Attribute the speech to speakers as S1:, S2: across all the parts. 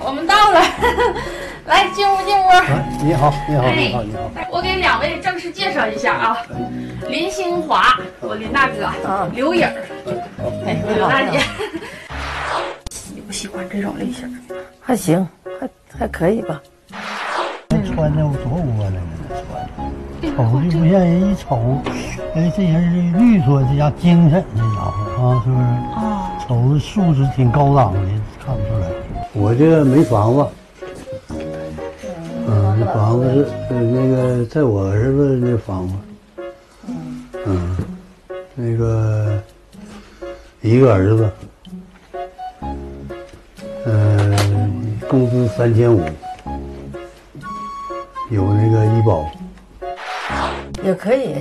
S1: 我们到了，来进屋进屋。
S2: 你好，你好，你好，你好。
S1: 我给两位正式介绍一下啊，林兴华，我林大哥，啊刘颖，哎，我刘大姐。喜不喜欢这种类型？
S3: 还行，还还可以吧。
S2: 穿的多窝囊啊！穿瞅就不像人一瞅，哎，这人是绿色，这家精神，这家伙啊，是不是？啊，瞅着素质挺高档的。我这个没房子，嗯，这房子是那个在我儿子那房子，嗯，那个一个儿子，嗯，工资三千五。有那个医保，
S3: 也可以。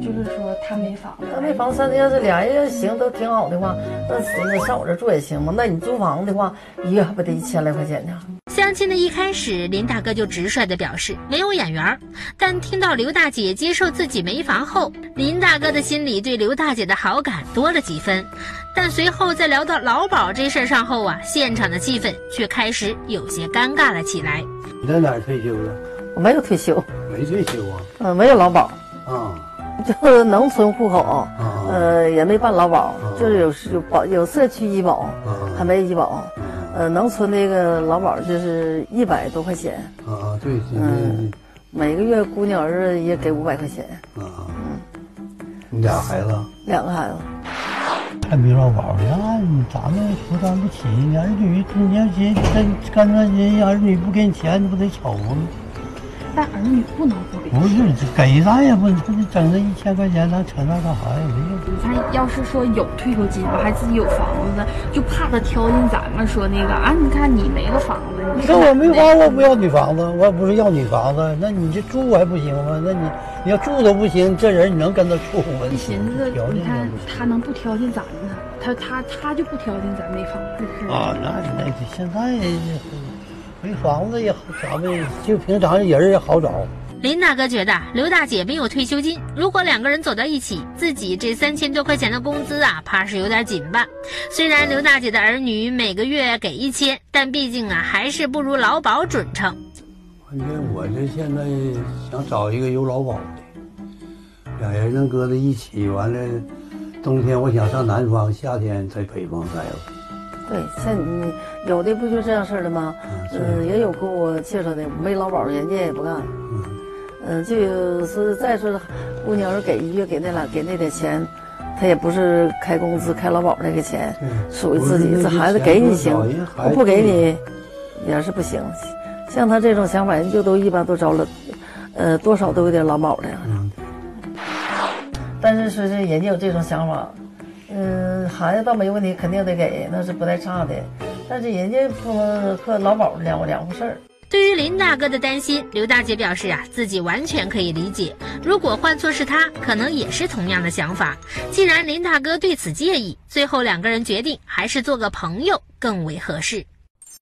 S1: 就是说他没房子，
S3: 他没房子，要是俩人行都挺好的话，那那上我这住也行嘛。那你租房子的话，一月还不得一千来块钱呢？
S4: 相亲的一开始，林大哥就直率的表示没有眼缘但听到刘大姐接受自己没房后，林大哥的心里对刘大姐的好感多了几分。但随后在聊到劳保这事儿上后啊，现场的气氛却开始有些尴尬了起来。
S2: 你在哪儿退休的？
S3: 我没有退休，
S2: 没退休啊？
S3: 嗯，没有劳保
S2: 啊，
S3: 就是农村户口，呃，也没办劳保，就是有有保有社区医保，还没医保，呃，农村那个劳保就是一百多块钱
S2: 啊，对，嗯，
S3: 每个月姑娘儿子也给五百块钱
S2: 啊，嗯，你俩孩子？
S3: 两个孩子。
S2: 还没劳保呢，咱们负担不起。你儿女，你要结干干这人儿女不给你钱，你不得愁吗？
S1: 但儿女不能不给。
S2: 不是，给咱也不，不得整这一千块钱，咱扯那干啥呀？没用。
S1: 你看，要是说有退休金我，还自己有房子，就怕他挑衅咱们说那个啊。你看你没个房子，
S2: 你说我没房，我不要你房子，我也不是要你房子，那你这住还不行吗？那你你要住都不行，这人你能跟他处吗？
S1: 你寻思，你看他能不挑衅咱们呢？他他他就不挑衅咱没房子。
S2: 啊，那那现在没房子也好，咱们就平常人也好找。
S4: 林大哥觉得刘大姐没有退休金，如果两个人走到一起，自己这三千多块钱的工资啊，怕是有点紧吧。虽然刘大姐的儿女每个月给一千，但毕竟啊，还是不如劳保准成。
S2: 关键我这现在想找一个有劳保的，俩人能搁在一起，完了，冬天我想上南方，夏天在北方待着。
S3: 对，像你有的不就这样式的吗？嗯，也有给我介绍的，没劳保，人家也不干。嗯。嗯，就是再说，姑娘要是给一月给那俩给那点钱，他也不是开工资开劳保那个钱，属于自己。这孩子给你行，不给你也是不行。像他这种想法，人就都一般都招了，呃，多少都有点劳保的。但是说是人家有这种想法，嗯，孩子倒没问题，肯定得给，那是不带差的。但是人家不和劳保两两回事儿。
S4: 对于林大哥的担心，刘大姐表示啊，自己完全可以理解。如果换做是他，可能也是同样的想法。既然林大哥对此介意，最后两个人决定还是做个朋友更为合适。